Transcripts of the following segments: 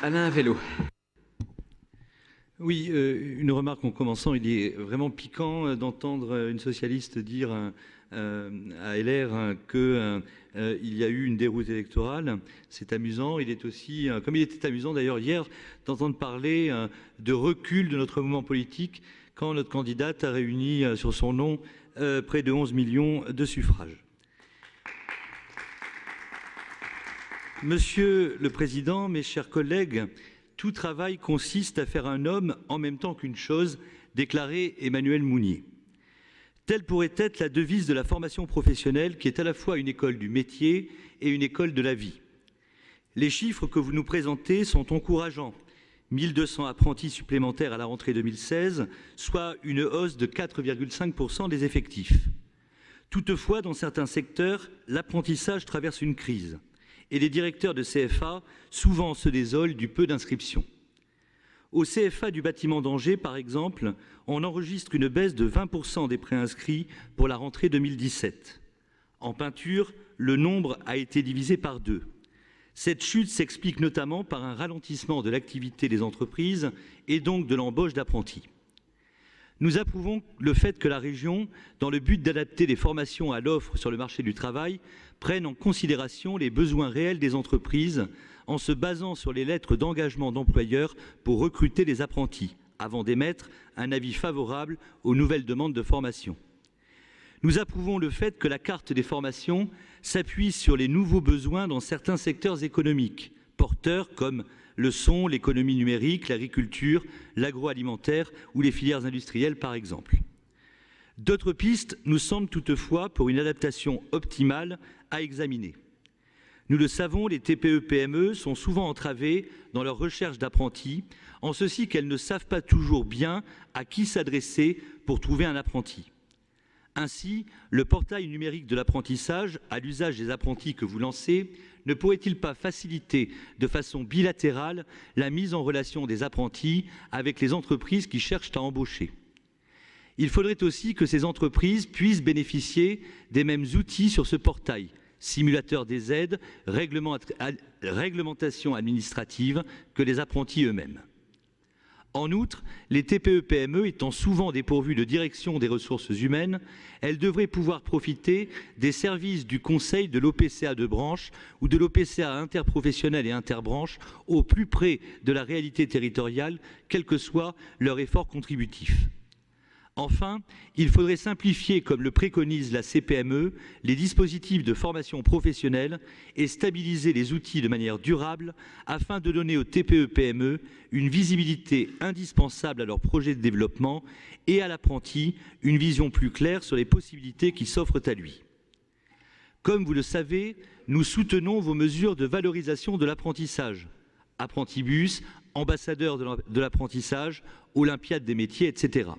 Alain Vélo. Oui, euh, une remarque en commençant. Il est vraiment piquant d'entendre une socialiste dire euh, à LR qu'il y a eu une déroute électorale. C'est amusant. Il est aussi, comme il était amusant d'ailleurs hier, d'entendre parler de recul de notre mouvement politique quand notre candidate a réuni sur son nom près de 11 millions de suffrages. Monsieur le Président, mes chers collègues, tout travail consiste à faire un homme en même temps qu'une chose, déclarait Emmanuel Mounier. Telle pourrait être la devise de la formation professionnelle qui est à la fois une école du métier et une école de la vie. Les chiffres que vous nous présentez sont encourageants. 1200 apprentis supplémentaires à la rentrée 2016, soit une hausse de 4,5% des effectifs. Toutefois, dans certains secteurs, l'apprentissage traverse une crise et les directeurs de CFA souvent se désolent du peu d'inscriptions. Au CFA du bâtiment d'Angers, par exemple, on enregistre une baisse de 20% des préinscrits pour la rentrée 2017. En peinture, le nombre a été divisé par deux. Cette chute s'explique notamment par un ralentissement de l'activité des entreprises et donc de l'embauche d'apprentis. Nous approuvons le fait que la région, dans le but d'adapter les formations à l'offre sur le marché du travail, prenne en considération les besoins réels des entreprises en se basant sur les lettres d'engagement d'employeurs pour recruter les apprentis, avant d'émettre un avis favorable aux nouvelles demandes de formation. Nous approuvons le fait que la carte des formations s'appuie sur les nouveaux besoins dans certains secteurs économiques, porteurs comme le son, l'économie numérique, l'agriculture, l'agroalimentaire ou les filières industrielles, par exemple. D'autres pistes nous semblent toutefois pour une adaptation optimale à examiner. Nous le savons, les TPE-PME sont souvent entravées dans leur recherche d'apprentis, en ceci qu'elles ne savent pas toujours bien à qui s'adresser pour trouver un apprenti. Ainsi, le portail numérique de l'apprentissage, à l'usage des apprentis que vous lancez, ne pourrait-il pas faciliter de façon bilatérale la mise en relation des apprentis avec les entreprises qui cherchent à embaucher? Il faudrait aussi que ces entreprises puissent bénéficier des mêmes outils sur ce portail, simulateur des aides, réglementation administrative, que les apprentis eux-mêmes. En outre, les TPE-PME étant souvent dépourvues de direction des ressources humaines, elles devraient pouvoir profiter des services du Conseil de l'OPCA de branche ou de l'OPCA interprofessionnel et interbranche au plus près de la réalité territoriale, quel que soit leur effort contributif. Enfin, il faudrait simplifier, comme le préconise la CPME, les dispositifs de formation professionnelle et stabiliser les outils de manière durable afin de donner aux TPE-PME une visibilité indispensable à leur projet de développement et à l'apprenti une vision plus claire sur les possibilités qui s'offrent à lui. Comme vous le savez, nous soutenons vos mesures de valorisation de l'apprentissage, apprentibus, ambassadeur de l'apprentissage, olympiade des métiers, etc.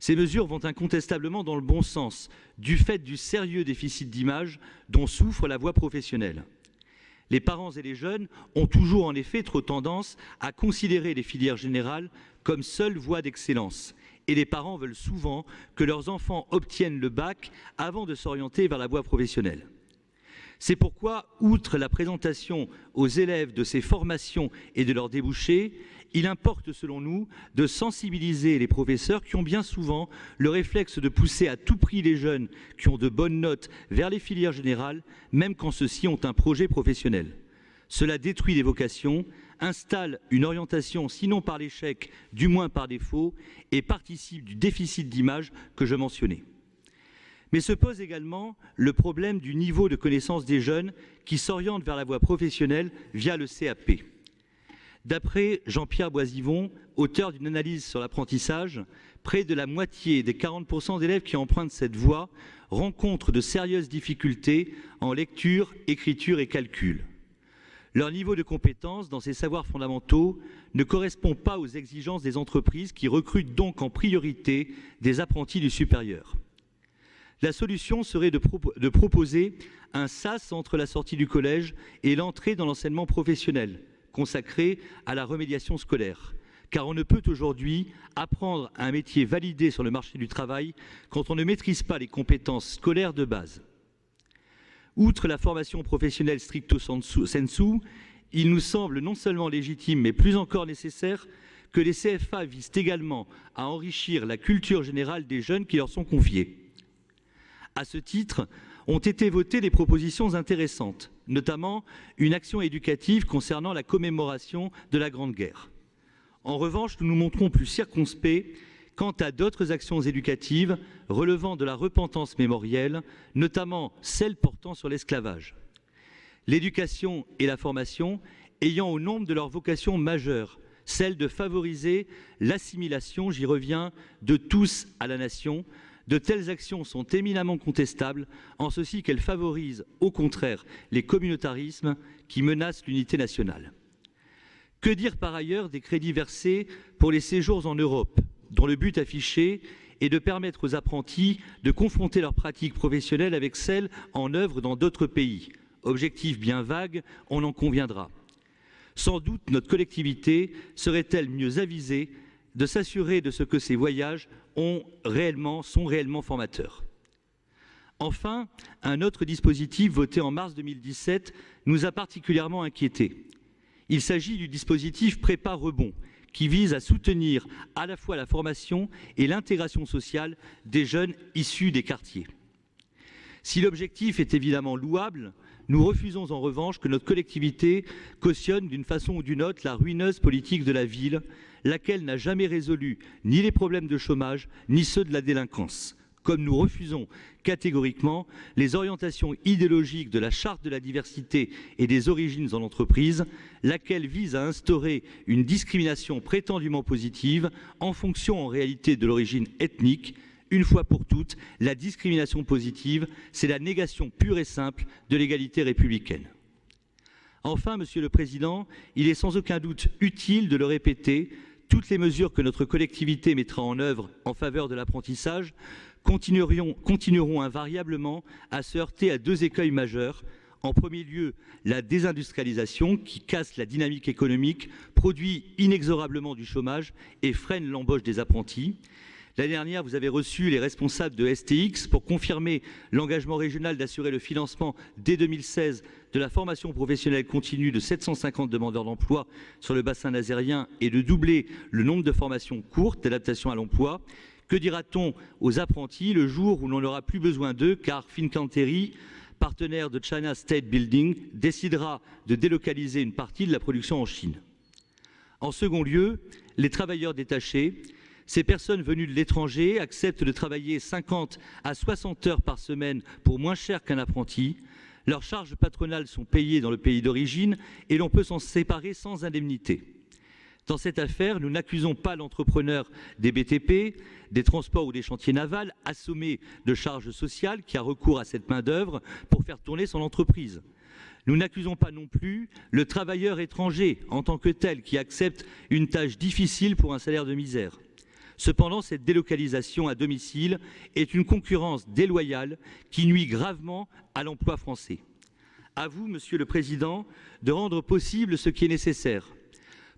Ces mesures vont incontestablement dans le bon sens, du fait du sérieux déficit d'image dont souffre la voie professionnelle. Les parents et les jeunes ont toujours en effet trop tendance à considérer les filières générales comme seule voie d'excellence. Et les parents veulent souvent que leurs enfants obtiennent le bac avant de s'orienter vers la voie professionnelle. C'est pourquoi, outre la présentation aux élèves de ces formations et de leurs débouchés, il importe, selon nous, de sensibiliser les professeurs qui ont bien souvent le réflexe de pousser à tout prix les jeunes qui ont de bonnes notes vers les filières générales, même quand ceux-ci ont un projet professionnel. Cela détruit les vocations, installe une orientation, sinon par l'échec, du moins par défaut, et participe du déficit d'image que je mentionnais. Mais se pose également le problème du niveau de connaissance des jeunes qui s'orientent vers la voie professionnelle via le CAP. D'après Jean-Pierre Boisivon, auteur d'une analyse sur l'apprentissage, près de la moitié des 40% d'élèves qui empruntent cette voie rencontrent de sérieuses difficultés en lecture, écriture et calcul. Leur niveau de compétence dans ces savoirs fondamentaux ne correspond pas aux exigences des entreprises qui recrutent donc en priorité des apprentis du supérieur. La solution serait de, proposer un SAS entre la sortie du collège et l'entrée dans l'enseignement professionnel, consacré à la remédiation scolaire. Car on ne peut aujourd'hui apprendre un métier validé sur le marché du travail quand on ne maîtrise pas les compétences scolaires de base. Outre la formation professionnelle stricto sensu, il nous semble non seulement légitime, mais plus encore nécessaire que les CFA visent également à enrichir la culture générale des jeunes qui leur sont confiés. À ce titre, ont été votées des propositions intéressantes, notamment une action éducative concernant la commémoration de la Grande Guerre. En revanche, nous nous montrons plus circonspects quant à d'autres actions éducatives relevant de la repentance mémorielle, notamment celles portant sur l'esclavage. L'éducation et la formation ayant au nombre de leurs vocations majeures celle de favoriser l'assimilation, j'y reviens, de tous à la nation, de telles actions sont éminemment contestables, en ceci qu'elles favorisent au contraire les communautarismes qui menacent l'unité nationale. Que dire par ailleurs des crédits versés pour les séjours en Europe, dont le but affiché est de permettre aux apprentis de confronter leurs pratiques professionnelles avec celles en œuvre dans d'autres pays? Objectif bien vague, on en conviendra. Sans doute notre collectivité serait-elle mieux avisée de s'assurer de ce que ces voyages ont réellement, sont réellement formateurs. Enfin, un autre dispositif voté en mars 2017 nous a particulièrement inquiétés. Il s'agit du dispositif Prépa-Rebond, qui vise à soutenir à la fois la formation et l'intégration sociale des jeunes issus des quartiers. Si l'objectif est évidemment louable, nous refusons en revanche que notre collectivité cautionne d'une façon ou d'une autre la ruineuse politique de la ville laquelle n'a jamais résolu ni les problèmes de chômage, ni ceux de la délinquance. Comme nous refusons catégoriquement les orientations idéologiques de la charte de la diversité et des origines en entreprise, laquelle vise à instaurer une discrimination prétendument positive en fonction en réalité de l'origine ethnique. Une fois pour toutes, la discrimination positive, c'est la négation pure et simple de l'égalité républicaine. Enfin, Monsieur le Président, il est sans aucun doute utile de le répéter, toutes les mesures que notre collectivité mettra en œuvre en faveur de l'apprentissage continueront invariablement à se heurter à deux écueils majeurs. En premier lieu, la désindustrialisation qui casse la dynamique économique, produit inexorablement du chômage et freine l'embauche des apprentis. L'année dernière, vous avez reçu les responsables de STX pour confirmer l'engagement régional d'assurer le financement dès 2016 de la formation professionnelle continue de 750 demandeurs d'emploi sur le bassin nazérien et de doubler le nombre de formations courtes d'adaptation à l'emploi. Que dira-t-on aux apprentis le jour où l'on n'aura plus besoin d'eux car Fincantieri, partenaire de China State Building, décidera de délocaliser une partie de la production en Chine? En second lieu, les travailleurs détachés ces personnes venues de l'étranger acceptent de travailler 50 à 60 heures par semaine pour moins cher qu'un apprenti. Leurs charges patronales sont payées dans le pays d'origine et l'on peut s'en séparer sans indemnité. Dans cette affaire, nous n'accusons pas l'entrepreneur des BTP, des transports ou des chantiers navals assommés de charges sociales qui a recours à cette main-d'œuvre pour faire tourner son entreprise. Nous n'accusons pas non plus le travailleur étranger en tant que tel qui accepte une tâche difficile pour un salaire de misère. Cependant, cette délocalisation à domicile est une concurrence déloyale qui nuit gravement à l'emploi français. À vous, Monsieur le Président, de rendre possible ce qui est nécessaire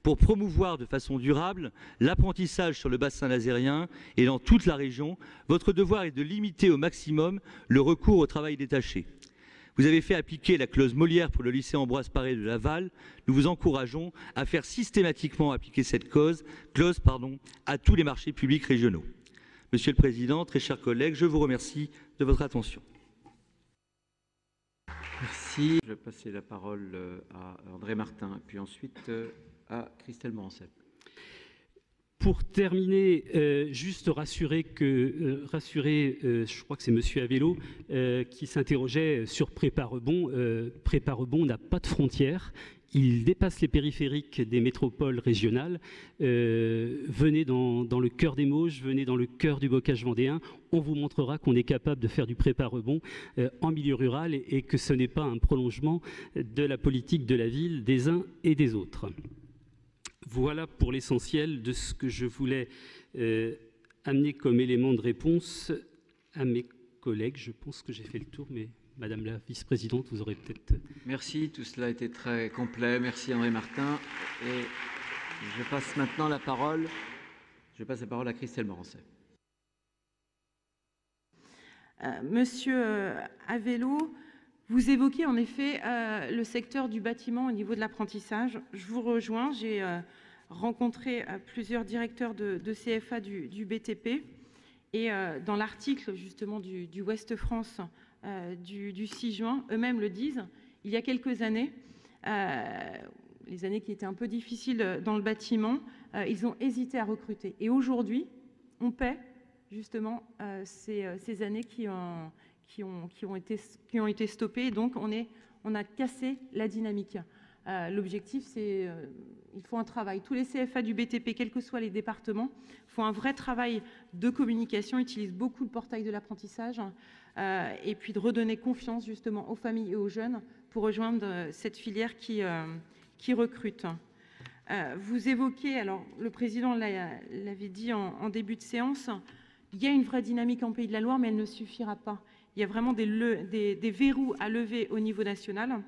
pour promouvoir de façon durable l'apprentissage sur le bassin nazérien et dans toute la région. Votre devoir est de limiter au maximum le recours au travail détaché. Vous avez fait appliquer la clause Molière pour le lycée Ambroise Paré de Laval. Nous vous encourageons à faire systématiquement appliquer cette clause, à tous les marchés publics régionaux. Monsieur le Président, très chers collègues, je vous remercie de votre attention. Merci. Je vais passer la parole euh, à André Martin, puis ensuite euh, à Christelle Morancel. Pour terminer, euh, juste rassurer euh, euh, je crois que c'est Monsieur Avello qui s'interrogeait sur Prépa-Rebond. Prépa-Rebond n'a pas de frontières. Il dépasse les périphériques des métropoles régionales. venez dans, le cœur des Mauges, venez dans le cœur du bocage vendéen. On vous montrera qu'on est capable de faire du prépa-rebond en milieu rural et que ce n'est pas un prolongement de la politique de la ville des uns et des autres. Voilà pour l'essentiel de ce que je voulais euh, amener comme élément de réponse à mes collègues. Je pense que j'ai fait le tour, mais Madame la vice-présidente, vous aurez peut-être. Merci, tout cela a été très complet. Merci André Martin. Et je passe maintenant la parole. Je passe la parole à Christelle Morancet. Euh, Monsieur euh, Avello, Vous évoquez en effet le secteur du bâtiment au niveau de l'apprentissage. Je vous rejoins. J'ai rencontré plusieurs directeurs de, CFA du, BTP. Et dans l'article justement du, du Ouest France du, du, 6 juin, eux-mêmes le disent, il y a quelques années, les années qui étaient un peu difficiles dans le bâtiment, euh, ils ont hésité à recruter. Et aujourd'hui, on paie justement euh, euh, ces, années qui ont, qui, ont, été, qui stoppées. Donc, on, a cassé la dynamique. L'objectif, c'est il faut un travail. Tous les CFA du BTP, quels que soient les départements, font un vrai travail de communication, utilisent beaucoup le portail de l'apprentissage, et puis de redonner confiance justement aux familles et aux jeunes pour rejoindre cette filière qui. Euh, vous évoquez, alors le président l'avait dit en, début de séance, il y a une vraie dynamique en Pays de la Loire, mais elle ne suffira pas. Il y a vraiment des, verrous à lever au niveau national.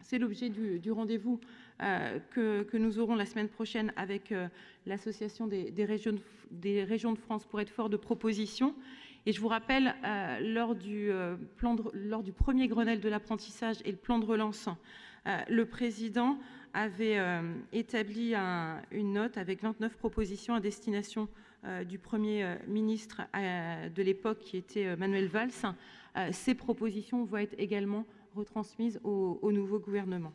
C'est l'objet du, rendez-vous euh, que, nous aurons la semaine prochaine avec euh, l'Association des, régions de, de France pour être fort de propositions. Et je vous rappelle, lors, du, plan lors du premier Grenelle de l'apprentissage et le plan de relance, le président avait euh, établi une note avec 29 propositions à destination euh, du Premier euh, ministre de l'époque, qui était Manuel Valls. Ces propositions vont être également retransmises au nouveau gouvernement.